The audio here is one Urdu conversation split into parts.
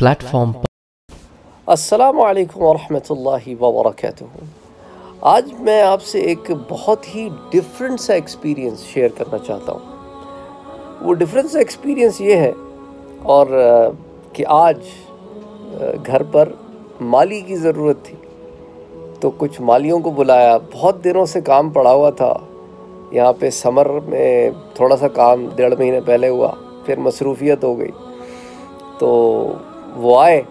پلیٹ فارم پر السلام علیکم ورحمۃ اللہ وبرکاتہ۔ آج میں آپ سے ایک بہت ہی ڈیفرنٹ سا ایکسپیرینس شیئر کرنا چاہتا ہوں۔ وہ ڈیفرنٹ سا ایکسپیرینس یہ ہے اور کہ آج گھر پر مالی کی ضرورت تھی۔ تو کچھ مالیوں کو بلایا، بہت دنوں سے کام پڑا ہوا تھا۔ یہاں پہ سمر میں تھوڑا سا کام، ڈیڑھ مہینے پہلے ہوا، پھر مصروفیت ہو گئی۔ تو وہ آئے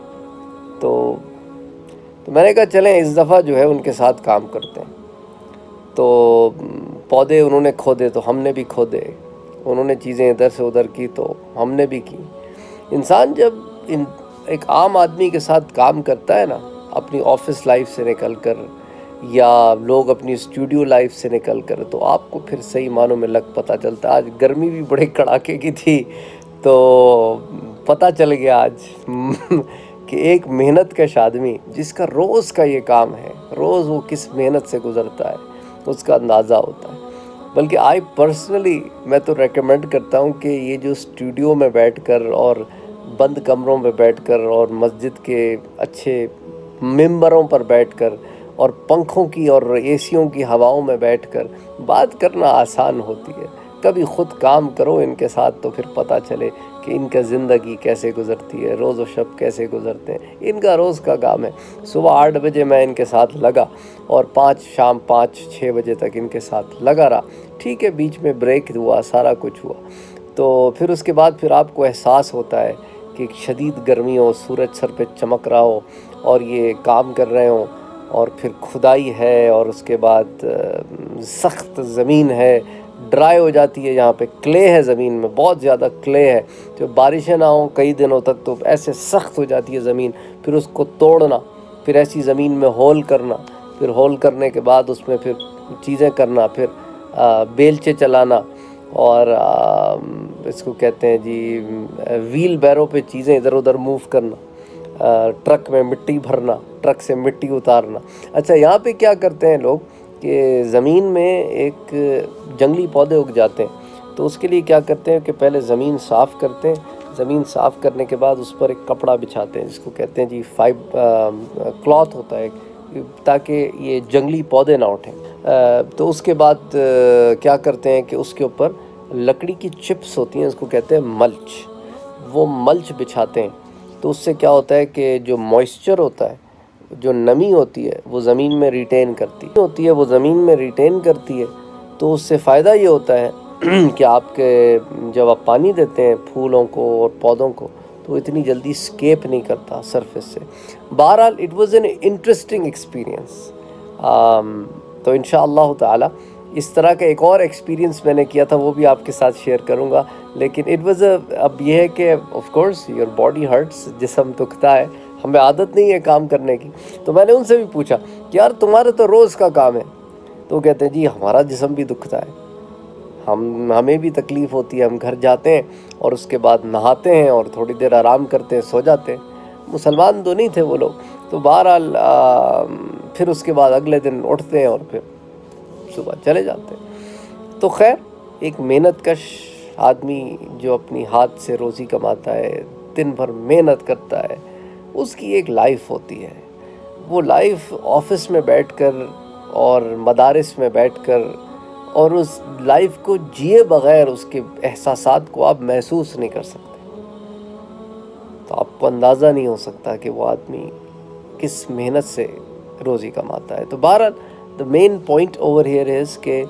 تو تو میں نے کہا چلیں اس دفعہ جو ہے ان کے ساتھ کام کرتے ہیں۔ تو پودے انہوں نے کھودے تو ہم نے بھی کھودے۔ انہوں نے چیزیں ادھر سے ادھر کی تو ہم نے بھی کی۔ انسان جب ان ایک عام آدمی کے ساتھ کام کرتا ہے نا، اپنی آفس لائف سے نکل کر یا لوگ اپنی اسٹوڈیو لائف سے نکل کر تو آپ کو پھر صحیح معنوں میں لگ پتہ چلتا آج گرمی بھی بڑے کڑاکے کی تھی تو پتہ چل گیا آج کہ ایک محنت کش آدمی جس کا روز کا یہ کام ہے، روز وہ کس محنت سے گزرتا ہے، اس کا اندازہ ہوتا ہے۔ بلکہ آئی پرسنلی میں تو ریکمینڈ کرتا ہوں کہ یہ جو اسٹوڈیو میں بیٹھ کر اور بند کمروں میں بیٹھ کر اور مسجد کے اچھے ممبروں پر بیٹھ کر اور پنکھوں کی اور اے سیوں کی ہواؤں میں بیٹھ کر بات کرنا آسان ہوتی ہے۔ کبھی خود کام کرو ان کے ساتھ تو پھر پتہ چلے کہ ان کا زندگی کیسے گزرتی ہے، روز و شب کیسے گزرتے ہیں۔ ان کا روز کا کام ہے۔ صبح آٹھ بجے میں ان کے ساتھ لگا اور پانچ، شام پانچ، چھ بجے تک ان کے ساتھ لگا رہا۔ ٹھیک ہے، بیچ میں بریک ہوا، سارا کچھ ہوا۔ تو پھر اس کے بعد پھر آپ کو احساس ہوتا ہے کہ شدید گرمی ہو سورج سر پہ چمک رہا ہو اور یہ کام کر رہے ہوں اور پھر کھدائی ہے اور اس کے بعد سخت زمین ہے۔ ڈرائی ہو جاتی ہے، یہاں پہ کلے ہے زمین میں، بہت زیادہ کلے ہے۔ جو بارشیں نہ ہوں کئی دنوں تک تو ایسے سخت ہو جاتی ہے زمین۔ پھر اس کو توڑنا، پھر ایسی زمین میں ہول کرنا، پھر ہول کرنے کے بعد اس میں پھر چیزیں کرنا، پھر بیلچے چلانا اور اس کو کہتے ہیں جی ویل بیرو پہ چیزیں ادھر ادھر موو کرنا ٹرک میں مٹی بھرنا، ٹرک سے مٹی اتارنا۔ اچھا یہاں پہ کیا کرتے ہیں لوگ؟ کہ زمین میں ایک جنگلی پودے اگ جاتے ہیں۔ تو اس کے لیے کیا کرتے ہیں کہ پہلے زمین صاف کرتے ہیں۔ زمین صاف کرنے کے بعد اس پر ایک کپڑا بچھاتے ہیں، جس کو کہتے ہیں جی فائب کلاتھ ہوتا ہے تاکہ یہ جنگلی پودے نہ اٹھیں۔ تو اس کے بعد کیا کرتے ہیں کہ اس کے اوپر لکڑی کی چپس ہوتی ہیں، اس کو کہتے ہیں ملچ۔ وہ ملچ بچھاتے ہیں۔ تو اس سے کیا ہوتا ہے کہ جو موئسچر ہوتا ہے جو نمی ہوتی ہے، وہ زمین میں ریٹین کرتی ہوتی ہے، وہ زمین میں ریٹین کرتی ہے۔ تو اس سے فائدہ یہ ہوتا ہے کہ آپ کے جب آپ پانی دیتے ہیں پھولوں کو اور پودوں کو، تو اتنی جلدی اسکیپ نہیں کرتا سرفس سے۔ بہرحال it was an interesting experience. تو ان شاء اللہ تعالی اس طرح کا ایک اور ایکسپیرینس میں نے کیا تھا، وہ بھی آپ کے ساتھ شیئر کروں گا۔ لیکن اٹ واز اب یہ ہے کہ of course your body hurts جسم تکتا ہے۔ ہمیں عادت نہیں ہے کام کرنے کی۔ تو میں نے ان سے بھی پوچھا کہ یار تمہارا تو روز کا کام ہے۔ تو وہ کہتے ہیں جی ہمارا جسم بھی دکھتا ہے۔ ہم، ہمیں بھی تکلیف ہوتی ہے۔ ہم گھر جاتے ہیں اور اس کے بعد نہاتے ہیں اور تھوڑی دیر آرام کرتے ہیں، سو جاتے ہیں۔ مسلمان تو نہیں تھے وہ لوگ۔ تو بہرحال پھر اس کے بعد اگلے دن اٹھتے ہیں اور پھر صبح چلے جاتے ہیں۔ تو خیر، ایک محنت کش آدمی جو اپنی ہاتھ سے روزی کماتا ہے، دن بھر محنت کرتا ہے اس کی ایک لائف ہوتی ہے۔ وہ لائف آفس میں بیٹھ کر اور مدارس میں بیٹھ کر اور اس لائف کو جیے بغیر اس کے احساسات کو آپ محسوس نہیں کر سکتے۔ تو آپ کو اندازہ نہیں ہو سکتا کہ وہ آدمی کس محنت سے روزی کماتا ہے۔ تو بہرحال the main point over here is کہ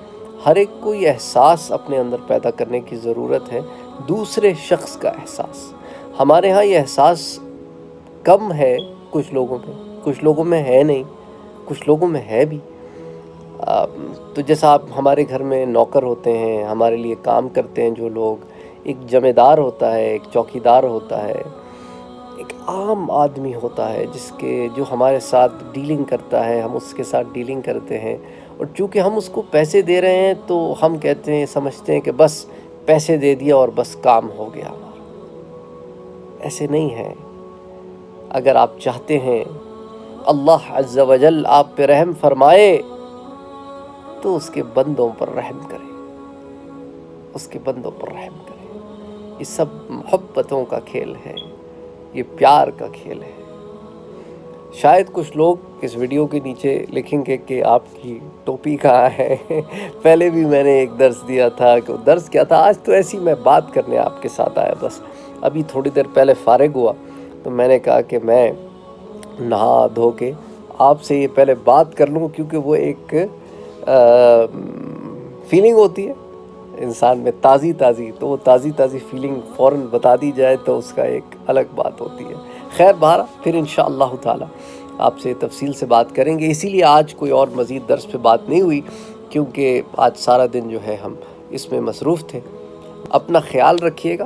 ہر ایک کو یہ احساس اپنے اندر پیدا کرنے کی ضرورت ہے۔ دوسرے شخص کا احساس۔ ہمارے ہاں یہ احساس کم ہے کچھ لوگوں میں کچھ لوگوں میں ہے نہیں، کچھ لوگوں میں ہے بھی۔ تو جیسا آپ ہمارے گھر میں نوکر ہوتے ہیں، ہمارے لیے کام کرتے ہیں جو لوگ، ایک جمع دار ہوتا ہے، ایک چوکیدار ہوتا ہے، ایک عام آدمی ہوتا ہے جس کے، جو ہمارے ساتھ ڈیلنگ کرتا ہے، ہم اس کے ساتھ ڈیلنگ کرتے ہیں۔ اور چونکہ ہم اس کو پیسے دے رہے ہیں، تو ہم کہتے ہیں، سمجھتے ہیں کہ بس پیسے دے دیا اور بس کام ہو گیا۔ ہمارا ایسے نہیں ہے۔ اگر آپ چاہتے ہیں اللہ عز و جل آپ پہ رحم فرمائے، تو اس کے بندوں پر رحم کرے اس کے بندوں پر رحم کرے یہ سب محبتوں کا کھیل ہے، یہ پیار کا کھیل ہے۔ شاید کچھ لوگ اس ویڈیو کے نیچے لکھیں گے کہ آپ کی ٹوپی کہاں ہے۔ پہلے بھی میں نے ایک درس دیا تھا کہ درس کیا تھا، آج تو ایسی میں بات کرنے آپ کے ساتھ آیا، بس ابھی تھوڑی دیر پہلے فارغ ہوا۔ تو میں نے کہا کہ میں نہا دھو کے آپ سے یہ پہلے بات کر لوں، کیونکہ وہ ایک فیلنگ ہوتی ہے انسان میں، تازی تازی، تو وہ تازی تازی فیلنگ فوراً بتا دی جائے تو اس کا ایک الگ بات ہوتی ہے۔ خیر بہرا پھر انشاءاللہ تعالی آپ سے تفصیل سے بات کریں گے۔ اسی لیے آج کوئی اور مزید درس پہ بات نہیں ہوئی، کیونکہ آج سارا دن جو ہے ہم اس میں مصروف تھے۔ اپنا خیال رکھیے گا۔